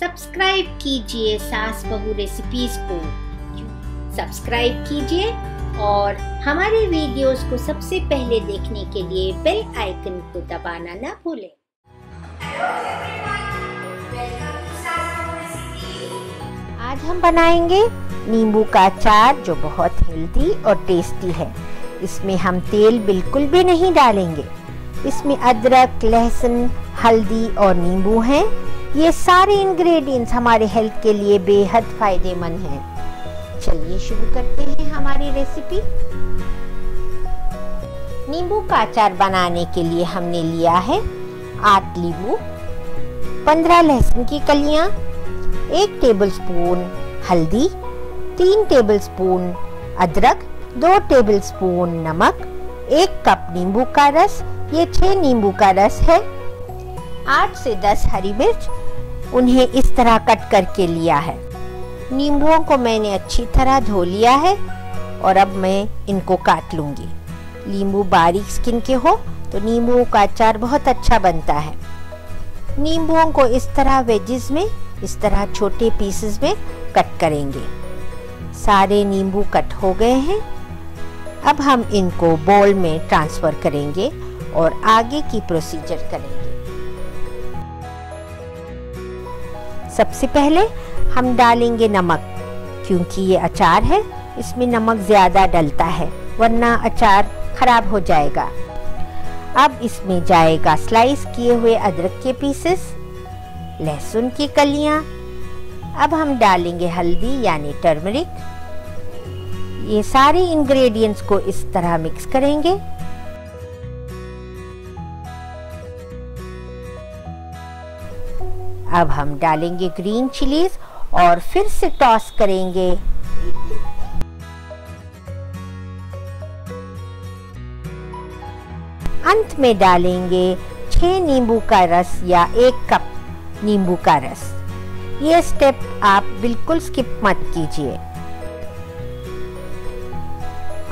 Subscribe कीजिए सास बहू रेसिपीज़ को। सब्सक्राइब कीजिए और हमारे वीडियोस को सबसे पहले देखने के लिए बेल आइकन को दबाना ना भूलें। आज हम बनाएँगे नींबू का अचार जो बहुत हेल्दी और टेस्टी है। इसमें हम तेल बिल्कुल भी नहीं डालेंगे। इसमें अदरक, लहसुन, हल्दी और नींबू हैं। ये सारे इंग्रेडिएंट्स हमारे हेल्थ के लिए बेहद फ़ायदेमंद हैं। चलिए शुरू करते हैं हमारी रेसिपी नींबू का अचार बनाने के लिए हमने लिया है आठ नींबू पंद्रह लहसुन की कलियाँ, एक टेबलस्पून हल्दी, तीन टेबलस्पून अदरक, दो टेबलस्पून नमक, एक कप नींबू का रस। ये छह नींबू का रस है। आठ से दस हरी मिर्च उन्हें इस तरह कट करके लिया है। नींबुओं को मैंने अच्छी तरह धो लिया है और अब मैं इनको काट लूँगी। नींबू बारीक स्किन के हो तो नींबुओं का अचार बहुत अच्छा बनता है। नींबुओं को इस तरह वेजेस में, इस तरह छोटे पीसेस में कट करेंगे। सारे नींबू कट हो गए हैं। अब हम इनको बोल में ट्रांसफ़र करेंगे और आगे की प्रोसीजर करेंगे। सबसे पहले हम डालेंगे नमक, क्योंकि ये अचार है, इसमें नमक ज़्यादा डलता है, वरना अचार खराब हो जाएगा। अब इसमें जाएगा स्लाइस किए हुए अदरक के पीसेस लहसुन की कलियाँ। अब हम डालेंगे हल्दी, यानी टर्मरिक ये सारे इंग्रेडिएंट्स को इस तरह मिक्स करेंगे। अब हम डालेंगे ग्रीन चिलीज और फिर से टॉस करेंगे। अंत में डालेंगे छह नींबू का रस या एक कप नींबू का रस। ये स्टेप आप बिल्कुल स्किप मत कीजिए।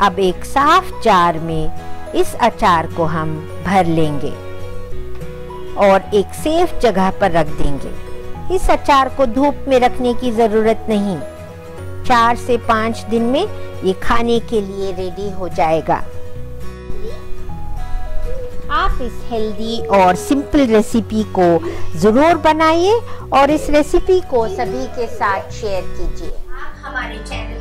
अब एक साफ़ जार में इस अचार को हम भर लेंगे। और एक सेफ़ जगह पर रख देंगे। इस अचार को धूप में रखने की ज़रूरत नहीं। चार से पाँच दिन में ये खाने के लिए रेडी हो जाएगा। आप इस हेल्दी और सिंपल रेसिपी को ज़रूर बनाइए और इस रेसिपी को सभी के साथ शेयर कीजिए। आप हमारे चैनल